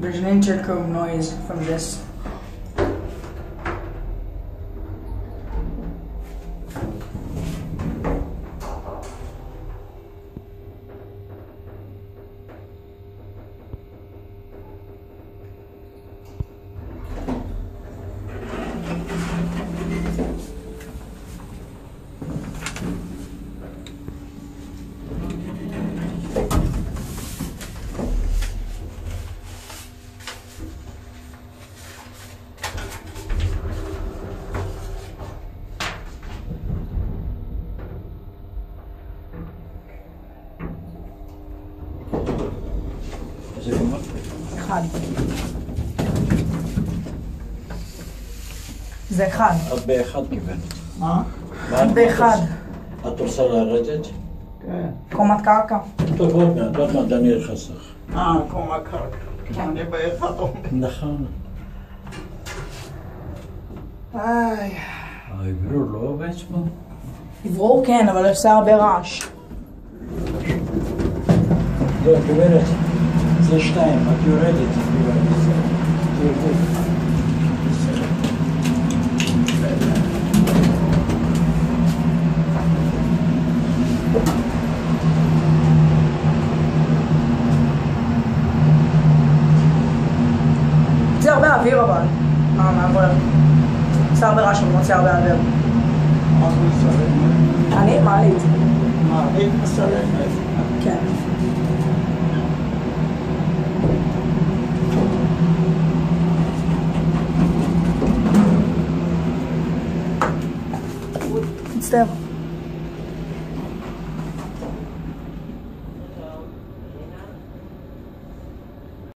There's an intercode noise from this. אחד. זה אחד. את באחד כיוונת. מה? את- באחד. את רוצה לרדת? כן. קומת קרקע. טוב, עוד מעט, עוד מעט דניאל חסך. אה, קומה קרקע. כן. אני באחד עומד. נכון. איי. האוורור לא עובד פה? אוורור כן, אבל עושה הרבה רעש. לא, גברת, זה שתיים, את יורדת. תרדי. זה הרבה אוויר אבל. אה, מעבר. עושה הרבה רעש, אבל מוציא הרבה אוויר. מה זה מצלמת? אני מעלית. מה, היית מצלמת? כן. Стефан.